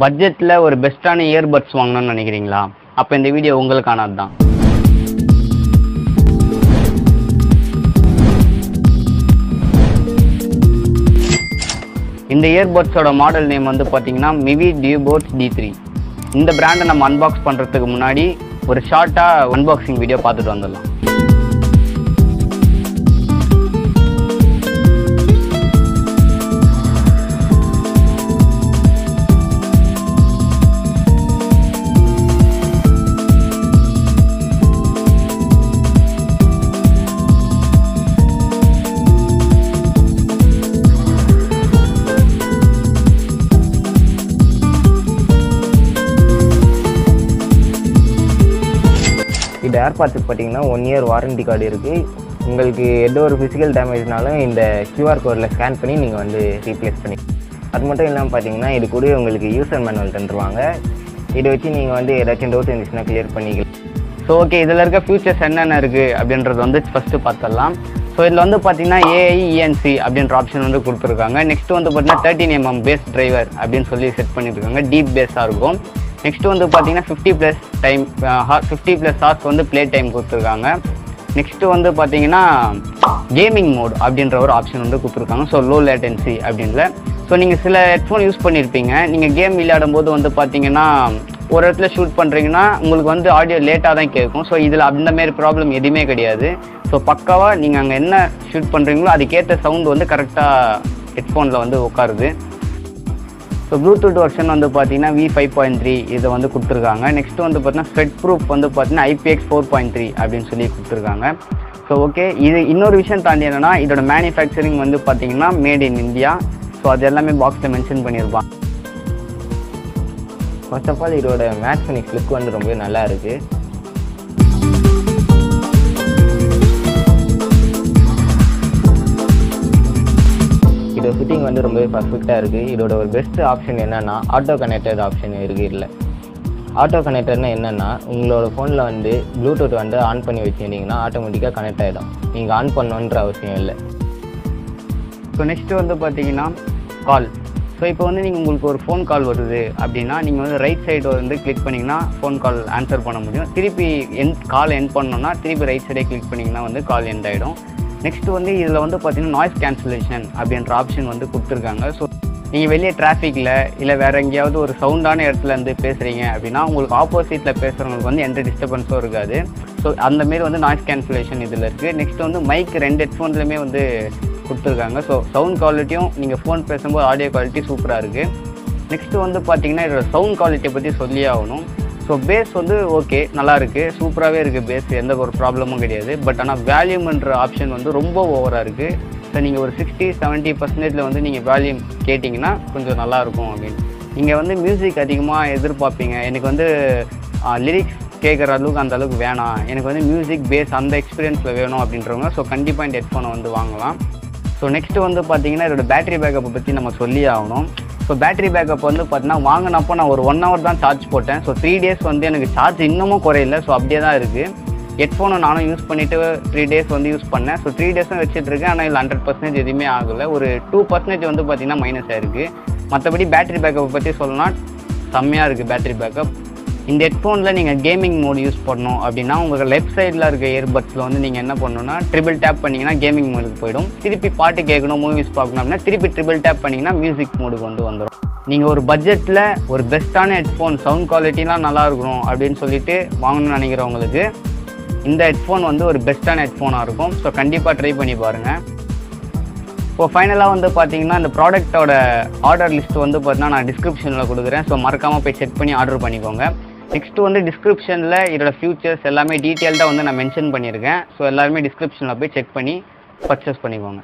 பட்ஜெட்டில் ஒரு பெஸ்ட்டான இயர்பட்ஸ் வாங்கணும்னு நினைக்கிறீங்களா? அப்போ இந்த வீடியோ உங்களுக்கானது தான் இந்த இயர்பட்ஸோட மாடல் நேம் வந்து பார்த்தீங்கன்னா மிவி டியூபோட்ஸ் டி த்ரீ இந்த பிராண்டை நம்ம அன்பாக்ஸ் பண்ணுறதுக்கு முன்னாடி ஒரு ஷார்ட்டாக அன்பாக்சிங் வீடியோ பார்த்துட்டு வந்துடலாம். ஏர் ஏர்பாட்ஸுக்கு பார்த்தீங்கன்னா ஒன் இயர் வாரண்டி கார்டு இருக்குது உங்களுக்கு எந்த ஒரு ஃபிசிக்கல் டேமேஜ்னாலும் இந்த கியூஆர் கோடில் ஸ்கேன் பண்ணி நீங்கள் வந்து ரீப்ளேஸ் பண்ணி அது மட்டும் இல்லாமல் பார்த்தீங்கன்னா இது கூட உங்களுக்கு யூசர் மேனுவல் தந்துருவாங்க. இதை வச்சு நீங்கள் வந்து ஏதாச்சும் டவுட் இருந்துச்சுன்னா கிளியர் பண்ணிக்கலாம். ஸோ ஓகே இதில் இருக்க ஃபியூச்சர்ஸ் என்னென்ன இருக்குது அப்படின்றது வந்து ஃபஸ்ட்டு பார்த்துடலாம். ஸோ இதில் வந்து பார்த்தீங்கன்னா ஏஐஇஎன்சி அப்படின்ற ஆப்ஷன் வந்து கொடுத்துருக்காங்க. நெக்ஸ்ட் வந்து பார்த்தீங்கன்னா தேர்ட்டின் எம்எம் பேஸ் டிரைவர் அப்படின்னு சொல்லி செட் பண்ணியிருக்காங்க டீப் பேஸாக இருக்கும். நெக்ஸ்ட் வந்து பார்த்தீங்கன்னா fifty plus time fifty plus hours வந்து ப்ளே டைம் கொடுத்துருக்காங்க. நெக்ஸ்ட் வந்து பார்த்தீங்கன்னா கேமிங் மோட் அப்படின்ற ஒரு ஆப்ஷன் வந்து கொடுத்துருக்காங்க. ஸோ லோ லேட்டன்சி அப்படின்ல. ஸோ நீங்கள் சில ஹெட்ஃபோன் யூஸ் பண்ணியிருப்பீங்க நீங்கள் கேம் விளையாடும் போது வந்து பார்த்தீங்கன்னா ஒரு இடத்துல ஷூட் பண்ணுறீங்கன்னா உங்களுக்கு வந்து ஆடியோ லேட்டாக தான் கேட்கும். ஸோ இதில் அந்தமாரி ப்ராப்ளம் எதுவுமே கிடையாது. ஸோ பக்காவாக நீங்கள் அங்கே என்ன ஷூட் பண்ணுறீங்களோ அதுக்கேற்ற சவுண்ட் வந்து கரெக்டாக ஹெட்ஃபோனில் வந்து உட்காருது. ஸோ ப்ளூடூத் வெர்ஷன் வந்து பார்த்தீங்கன்னா வி ஃபைவ் பாயிண்ட் த்ரீ இதை வந்து கொடுத்துருக்காங்க. நெக்ஸ்ட் வந்து பார்த்தீங்கன்னா ஃபெட் ப்ரூஃப் வந்து பார்த்தீங்கன்னா ஐபிஎக்ஸ் ஃபோர் பாயிண்ட் த்ரீ அப்படின்னு சொல்லி கொடுத்துருக்காங்க. ஸோ ஓகே இது இன்னொரு விஷயம் தாண்டி என்னென்னா இதோட மேனுஃபேக்சரிங் வந்து பார்த்தீங்கன்னா மேட் இன் இந்தியா ஸோ அது எல்லாமே பாக்ஸில் மென்ஷன் பண்ணியிருப்பான் ஃபர்ஸ்ட் ஆஃப் ஆல் இதோட மேட்ச் ஃபினிக்ஸ் லுக் வந்து ரொம்ப நல்லா இருக்குது ஃபிட்டிங் வந்து ரொம்பவே பர்ஃபெக்டாக இருக்குது இதோட ஒரு பெஸ்ட் ஆப்ஷன் என்னென்னா ஆட்டோ கனெக்டட் ஆப்ஷன் இருக்குது இல்லை ஆட்டோ கனெக்டர்னா என்னென்னா உங்களோட ஃபோனில் வந்து ப்ளூடூத் வந்து ஆன் பண்ணி வச்சுருந்தீங்கன்னா ஆட்டோமேட்டிக்காக கனெக்ட் ஆகிடும் நீங்கள் ஆன் பண்ணணுன்ற அவசியம் இல்லை. ஸோ நெக்ஸ்ட்டு வந்து பார்த்தீங்கன்னா கால் ஸோ இப்போ வந்து நீங்கள் உங்களுக்கு ஒரு ஃபோன் கால் வருது அப்படின்னா நீங்கள் வந்து ரைட் சைடு வந்து கிளிக் பண்ணிங்கன்னா ஃபோன் கால் ஆன்சர் பண்ண முடியும். திருப்பி என் கால் என் பண்ணோன்னா திருப்பி ரைட் சைடே கிளிக் பண்ணிங்கன்னா வந்து கால் எண்ட் ஆகிடும் நெக்ஸ்ட்டு வந்து இதில் வந்து பார்த்தீங்கன்னா நாய்ஸ் கேன்சலேஷன் அப்படின்ற ஆப்ஷன் வந்து கொடுத்துருக்காங்க. ஸோ நீங்கள் வெளியே டிராஃபிக்கில் இல்லை வேறு எங்கேயாவது ஒரு சவுண்டான இடத்துல இருந்து பேசுகிறீங்க அப்படின்னா உங்களுக்கு ஆப்போசிட்டில் பேசுகிறவங்களுக்கு வந்து எந்த டிஸ்டர்பன்ஸும் இருக்காது. ஸோ அந்த மாரி வந்து நாய்ஸ் கேன்சலேஷன் இதில் இருக்குது நெக்ஸ்ட் வந்து மைக் ரெண்டு ஹெட்ஃபோன்லையுமே வந்து கொடுத்துருக்காங்க. ஸோ சவுண்ட் குவாலிட்டியும் நீங்கள் ஃபோன் பேசும்போது ஆடியோ குவாலிட்டி சூப்பராக இருக்குது நெக்ஸ்ட்டு வந்து பார்த்தீங்கன்னா இதோட சவுண்ட் குவாலிட்டியை பற்றி சொல்லியே ஆகணும். ஸோ பேஸ் வந்து ஓகே நல்லா இருக்குது சூப்பராகவே இருக்குது பேஸ் எந்த ஒரு ப்ராப்ளமும் கிடையாது பட் ஆனால் வேல்யூம்ன்ற ஆப்ஷன் வந்து ரொம்ப ஓவராக இருக்குது ஸோ நீங்கள் ஒரு சிக்ஸ்டி செவன்ட்டி பர்சன்டேஜில் வந்து நீங்கள் வேல்யூம் கேட்டிங்கன்னா கொஞ்சம் நல்லாயிருக்கும் அப்படின்னு. நீங்கள் வந்து மியூசிக் அதிகமாக எதிர்பார்ப்பீங்க. எனக்கு வந்து லிரிக்ஸ் கேட்குற அளவுக்கு அந்த அளவுக்கு வேணாம். எனக்கு வந்து மியூசிக் பேஸ் அந்த எக்ஸ்பீரியன்ஸில் வேணும் அப்படின்றவங்க ஸோ கண்டிப்பாக இந்த ஹெட்ஃபோனை வந்து வாங்கலாம். ஸோ நெக்ஸ்ட்டு வந்து பார்த்தீங்கன்னா இதோட பேட்டரி பேக்கப்பை பற்றி நம்ம சொல்லி ஆகணும். ஸோ பேட்டரி பேக்கப் வந்து பார்த்தீங்கன்னா வாங்கினப்போ நான் ஒரு ஒன் ஹவர் தான் சார்ஜ் போட்டேன். ஸோ த்ரீ டேஸ் வந்து எனக்கு சார்ஜ் இன்னமும் குறையல. ஸோ அப்படியே தான் இருக்குது ஹெட்ஃபோனை நானும் யூஸ் பண்ணிவிட்டு த்ரீ டேஸ் வந்து யூஸ் பண்ணேன். ஸோ த்ரீ டேஸும் வச்சுட்டு இருக்கேன். ஆனால் இதில் ஹண்ட்ரட் பர்சன்டேஜ் எதுவுமே ஆகலை. ஒரு டூ பர்சன்டேஜ் வந்து பார்த்திங்கன்னா மைனஸ் ஆயிருக்கு. மற்றபடி பேட்டரி பேக்கப்பை பற்றி சொல்லலாம் செம்மையாக இருக்குது பேட்டரி பேக்கப் இந்த ஹெட்ஃபோனில் நீங்கள் கேமிங் மோட் யூஸ் பண்ணணும் அப்படின்னா உங்கள் லெஃப்ட் சைடில் இருக்க இயர்பட்ஸில் வந்து நீங்கள் என்ன பண்ணணும்னா ட்ரிபிள் டேப் பண்ணிங்கன்னா கேமிங் மோடுக்கு போயிடும். திருப்பி பாட்டு கேட்கணும் மூவிஸ் பார்க்கணும் அப்படின்னா திருப்பி ட்ரிபிள் டேப் பண்ணிங்கன்னா மியூசிக் மோடுக்கு வந்து வந்துடும் நீங்கள் ஒரு பட்ஜெட்டில் ஒரு பெஸ்ட்டான ஹெட்ஃபோன் சவுண்ட் குவாலிட்டிலாம் நல்லா இருக்கணும் அப்படின்னு சொல்லிட்டு வாங்கணும்னு நினைக்கிறவங்களுக்கு இந்த ஹெட்ஃபோன் வந்து ஒரு பெஸ்ட்டான ஹெட்ஃபோனாக இருக்கும். ஸோ கண்டிப்பாக ட்ரை பண்ணி பாருங்கள் இப்போ ஃபைனலாக வந்து பார்த்தீங்கன்னா இந்த ப்ராடக்ட்டோட ஆர்டர் லிஸ்ட் வந்து பார்த்தீங்கன்னா நான் டிஸ்கிரிப்ஷனில் கொடுக்குறேன். ஸோ மறக்காமல் போய் செக் பண்ணி ஆர்டர் பண்ணிக்கோங்க. நெக்ஸ்ட் வந்து டிஸ்கிரிப்ஷனில் இதோட ஃபியூச்சர்ஸ் எல்லாமே டீட்டெயில்டாக வந்து நான் மென்ஷன் பண்ணியிருக்கேன். ஸோ எல்லாருமே டிஸ்கிரிப்ஷனில் போய் செக் பண்ணி பர்ச்சேஸ் பண்ணிக்கோங்க.